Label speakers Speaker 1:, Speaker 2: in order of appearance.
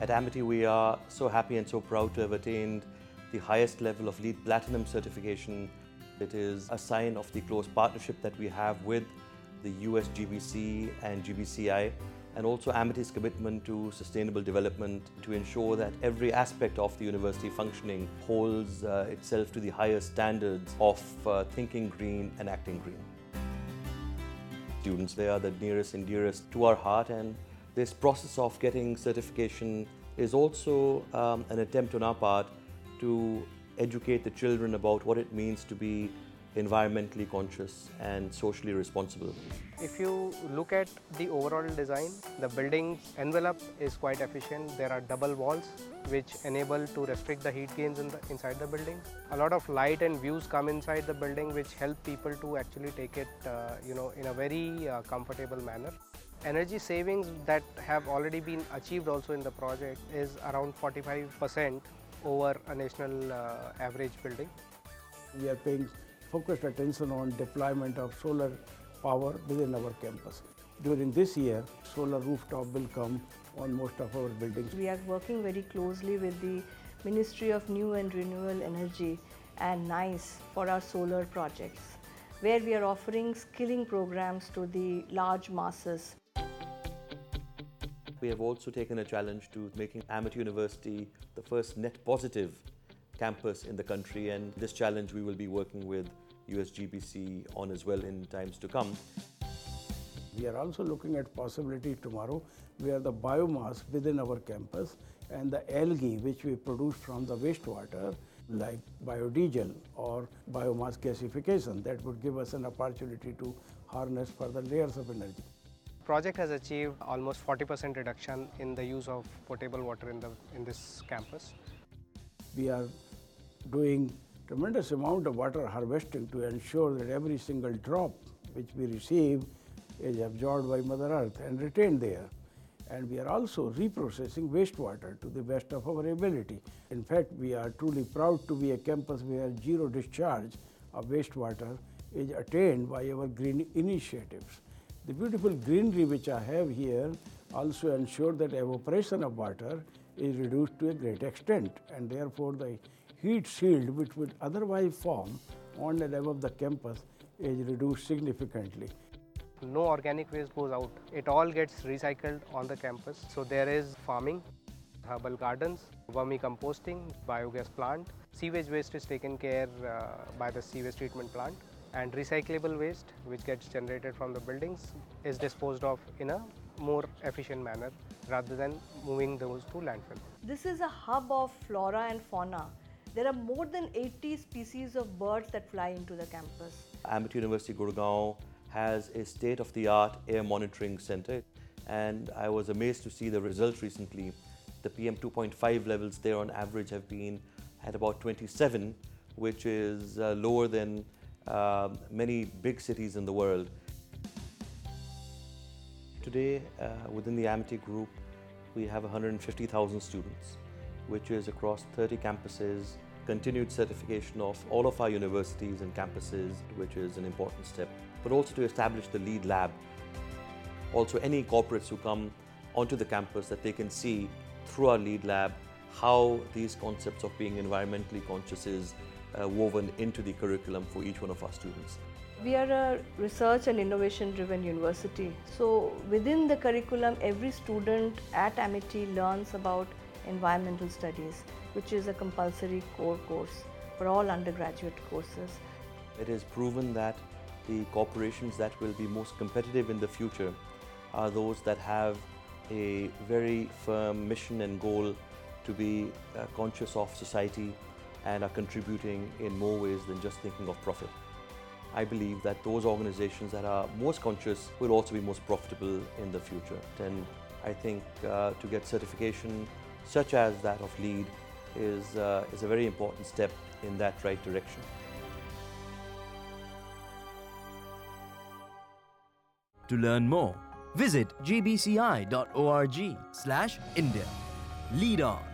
Speaker 1: At Amity, we are so happy and so proud to have attained the highest level of LEED Platinum certification. It is a sign of the close partnership that we have with the US GBC and GBCI, and also Amity's commitment to sustainable development to ensure that every aspect of the university functioning holds uh, itself to the highest standards of uh, thinking green and acting green. Students, they are the nearest and dearest to our heart, and this process of getting certification is also um, an attempt on our part to educate the children about what it means to be environmentally conscious and socially responsible.
Speaker 2: If you look at the overall design, the building envelope is quite efficient. There are double walls which enable to restrict the heat gains in the, inside the building. A lot of light and views come inside the building which help people to actually take it uh, you know, in a very uh, comfortable manner. Energy savings that have already been achieved also in the project is around 45% over a national uh, average building.
Speaker 3: We are paying focused attention on deployment of solar power within our campus. During this year, solar rooftop will come on most of our buildings.
Speaker 4: We are working very closely with the Ministry of New and Renewable Energy and NISE for our solar projects, where we are offering skilling programs to the large masses.
Speaker 1: We have also taken a challenge to making Amity University the first net positive campus in the country, and this challenge we will be working with USGBC on as well in times to come.
Speaker 3: We are also looking at possibility tomorrow where the biomass within our campus and the algae which we produce from the wastewater like biodiesel or biomass gasification that would give us an opportunity to harness further layers of energy.
Speaker 2: Project has achieved almost 40% reduction in the use of potable water in, the, in this campus.
Speaker 3: We are doing tremendous amount of water harvesting to ensure that every single drop which we receive is absorbed by Mother Earth and retained there. And we are also reprocessing wastewater to the best of our ability. In fact, we are truly proud to be a campus where zero discharge of wastewater is attained by our green initiatives. The beautiful greenery which I have here also ensure that evaporation of water is reduced to a great extent and therefore the heat shield which would otherwise form on and above the campus is reduced significantly.
Speaker 2: No organic waste goes out. It all gets recycled on the campus. So there is farming, herbal gardens, vermicomposting, biogas plant. Sewage waste is taken care uh, by the sewage treatment plant and recyclable waste which gets generated from the buildings is disposed of in a more efficient manner rather than moving those to landfill.
Speaker 4: This is a hub of flora and fauna. There are more than 80 species of birds that fly into the campus.
Speaker 1: Amity University Gurgaon has a state-of-the-art air monitoring center and I was amazed to see the results recently. The PM 2.5 levels there on average have been at about 27 which is uh, lower than uh, many big cities in the world. Today uh, within the Amity group we have 150,000 students which is across 30 campuses, continued certification of all of our universities and campuses, which is an important step, but also to establish the LEED Lab. Also, any corporates who come onto the campus that they can see through our LEED Lab how these concepts of being environmentally conscious is uh, woven into the curriculum for each one of our students.
Speaker 4: We are a research and innovation driven university. So within the curriculum, every student at Amity learns about environmental studies, which is a compulsory core course for all undergraduate courses.
Speaker 1: It is proven that the corporations that will be most competitive in the future are those that have a very firm mission and goal to be uh, conscious of society and are contributing in more ways than just thinking of profit. I believe that those organizations that are most conscious will also be most profitable in the future. And I think uh, to get certification such as that of LEED is, uh, is a very important step in that right direction.
Speaker 5: To learn more, visit gbci.org slash India. LEED on.